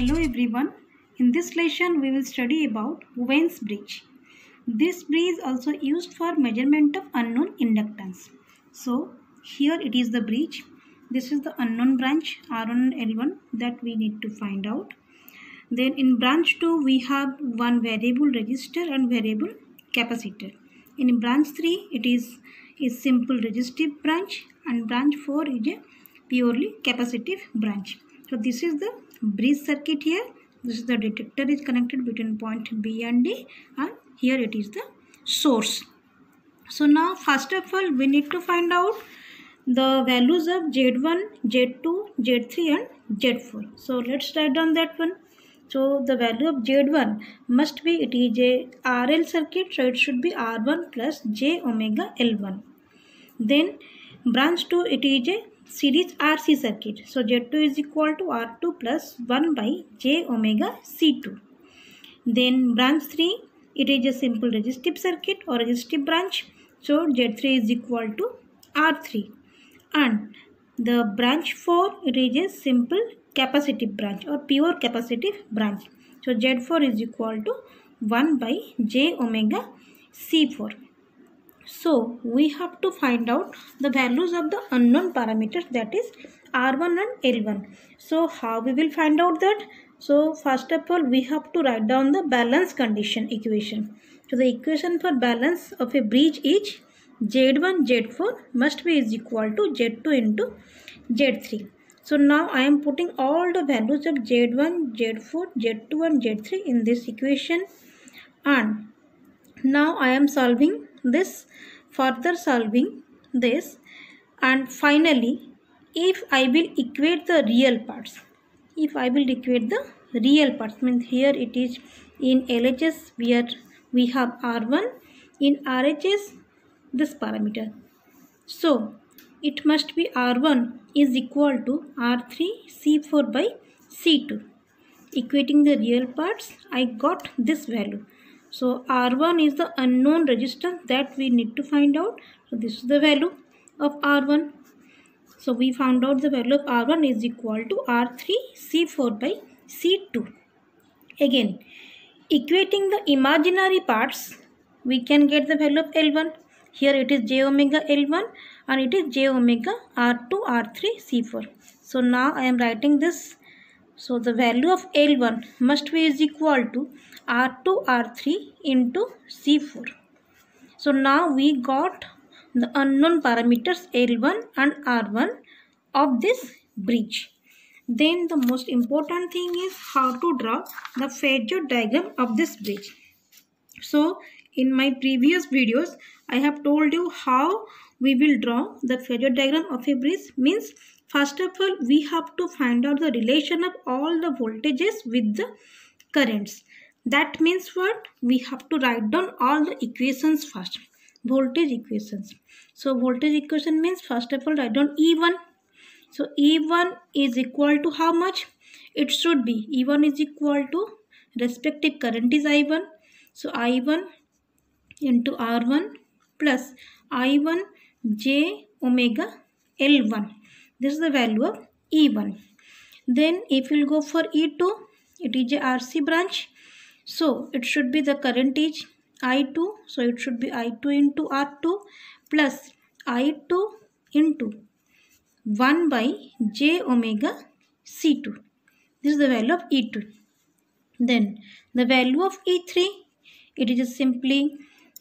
Hello everyone. In this lesson we will study about Owen's bridge. This bridge is also used for measurement of unknown inductance. So here it is the bridge. This is the unknown branch R1 and L1 that we need to find out. Then in branch 2 we have one variable resistor and variable capacitor. In branch 3 it is a simple resistive branch and branch 4 is a purely capacitive branch. So this is the bridge circuit here. This is the detector is connected between point B and D and here it is the source. So now first of all we need to find out the values of Z1, Z2, Z3 and Z4. So let's write down that one. So the value of Z1 must be it is a RL circuit so it should be R1 plus J omega L1. Then branch 2 it is a series R C circuit so Z two is equal to R two plus one by J omega C two then branch three it is a simple resistive circuit or resistive branch so Z three is equal to R three and the branch four it is a simple capacitive branch or pure capacitive branch so Z four is equal to one by J omega C four So we have to find out the values of the unknown parameters that is R1 and L1. So how we will find out that? So first of all we have to write down the balance condition equation. So the equation for balance of a bridge is Z1 Z4 must be is equal to Z2 into Z3. So now I am putting all the values of Z1, Z4, Z2 and Z3 in this equation and now I am solving this further solving this and finally if I will equate the real parts if I will equate the real parts means here it is in LHS where we have R1 in RHS this parameter. So it must be R1 is equal to R3 C4 by C2 equating the real parts I got this value so R1 is the unknown resistance that we need to find out. So this is the value of R1. So we found out the value of R1 is equal to R3 C4 by C2. Again, equating the imaginary parts, we can get the value of L1. Here it is j omega L1 and it is j omega R2 R3 C4. So now I am writing this. So the value of L1 must be is equal to R2 R3 into C4. So now we got the unknown parameters L1 and R1 of this bridge. Then the most important thing is how to draw the phasor diagram of this bridge. So in my previous videos I have told you how we will draw the phasor diagram of a bridge means first of all we have to find out the relation of all the voltages with the currents that means what? We have to write down all the equations first. Voltage equations. So voltage equation means first of all write down E1. So E1 is equal to how much? It should be E1 is equal to respective current is I1. So I1 into R1 plus I1 J omega L1. This is the value of E1. Then if we'll go for E2, it is a RC branch so it should be the current is I2. So it should be I2 into R2 plus I2 into 1 by j omega C2. This is the value of E2. Then the value of E3, it is a simply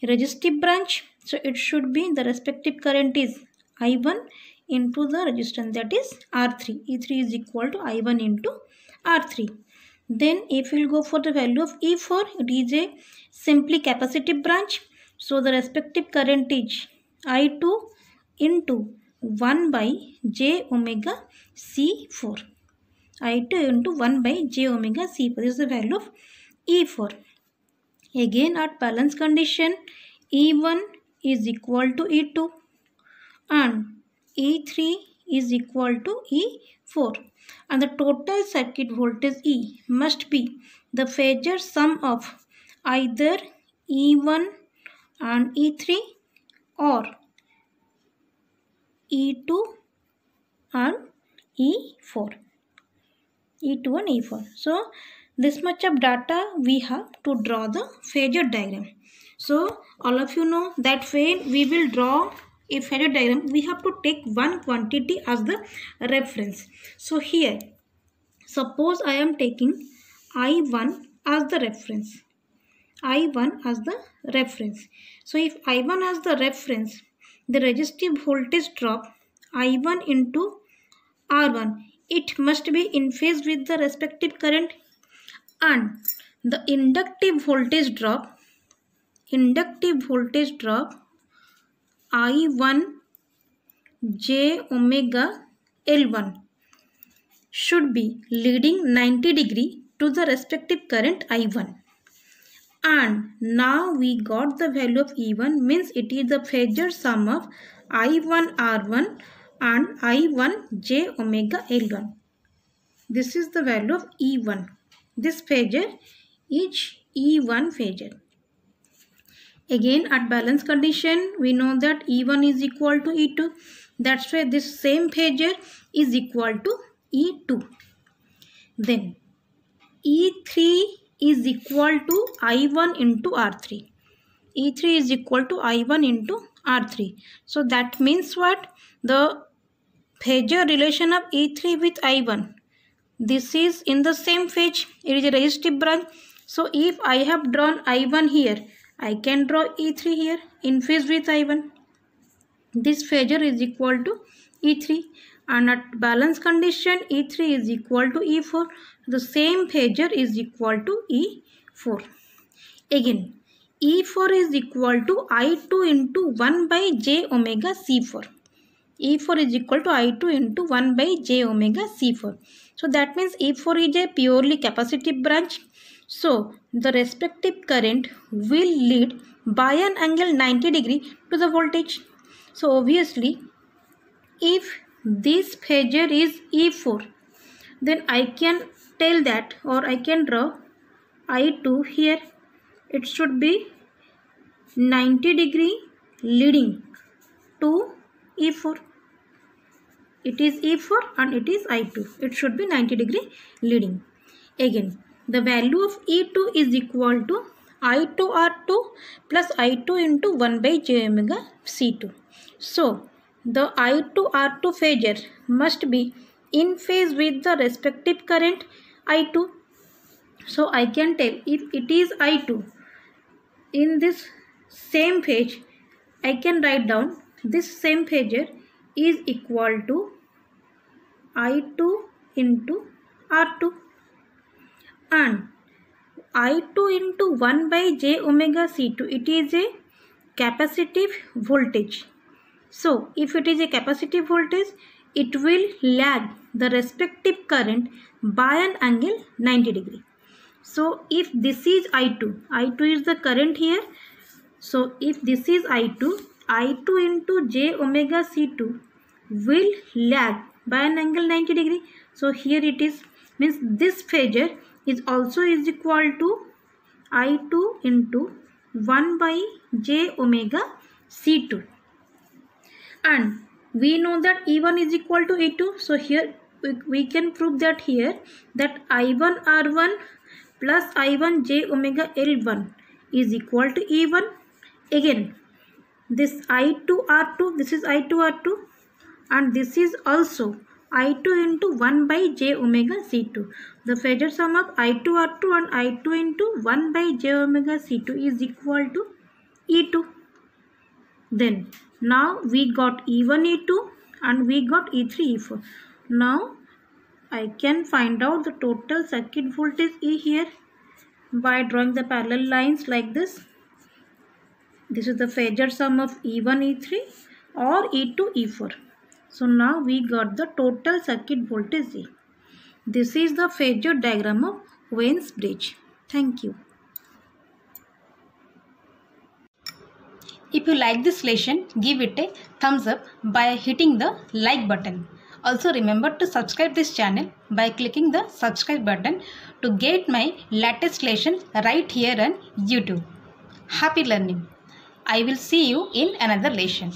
resistive branch. So it should be the respective current is I1 into the resistance that is R3. E3 is equal to I1 into R3. Then if we'll go for the value of E4, it is a simply capacitive branch. So the respective current is I2 into 1 by j omega C4. I2 into 1 by j omega C4. This is the value of E4. Again at balance condition, E1 is equal to E2 and E3 is equal to E4 and the total circuit voltage E must be the phasor sum of either E1 and E3 or E2 and E4. E2 and E4. So this much of data we have to draw the phasor diagram. So all of you know that when we will draw a phasor diagram we have to take one quantity as the reference. So here suppose I am taking I1 as the reference. I1 as the reference. So if I1 as the reference the resistive voltage drop I1 into R1 it must be in phase with the respective current and the inductive voltage drop inductive voltage drop I1 j omega L1 should be leading 90 degree to the respective current I1 and now we got the value of E1 means it is the phasor sum of I1 R1 and I1 j omega L1. This is the value of E1. This phasor is E1 phasor. Again at balance condition we know that E1 is equal to E2. That's why this same phasor is equal to E2. Then E3 is equal to I1 into R3. E3 is equal to I1 into R3. So that means what? The phasor relation of E3 with I1. This is in the same phase. It is a resistive branch. So if I have drawn I1 here, I can draw E3 here in phase with I1. This phasor is equal to E3 and at balance condition E3 is equal to E4 the same phasor is equal to E4. Again, E4 is equal to I2 into 1 by j omega C4. E4 is equal to I2 into 1 by j omega C4. So that means E4 is a purely capacitive branch. So the respective current will lead by an angle 90 degree to the voltage. So obviously if this phasor is E4 then I can tell that or I can draw I2 here. It should be 90 degree leading to E4 it is E4 and it is I2 it should be 90 degree leading. Again the value of E2 is equal to I2 R2 plus I2 into 1 by j omega C2 so the I2 R2 phasor must be in phase with the respective current I2. So I can tell if it is I2 in this same phase I can write down this same phasor is equal to I2 into R2 and I2 into 1 by j omega C2 it is a capacitive voltage. So if it is a capacitive voltage it will lag the respective current by an angle 90 degree. So if this is I2, I2 is the current here. So if this is I2, I2 into j omega C2 will lag by an angle 90 degree. So here it is means this phasor is also is equal to I2 into 1 by j omega C2 and we know that E1 is equal to E2 so here we can prove that here that I1 R1 plus I1 j omega L1 is equal to E1 again this I2 R2 this is I2 R2 and this is also I2 into 1 by j omega C2 the phasor sum of I2 R2 and I2 into 1 by j omega C2 is equal to E2 then now we got E1 E2 and we got E3 E4 now I can find out the total circuit voltage E here by drawing the parallel lines like this. This is the phasor sum of E1, E3 or E2, E4. So now we got the total circuit voltage E. This is the phasor diagram of Owen's bridge. Thank you. If you like this lesson, give it a thumbs up by hitting the like button. Also remember to subscribe this channel by clicking the subscribe button to get my latest lesson right here on YouTube. Happy learning. I will see you in another lesson.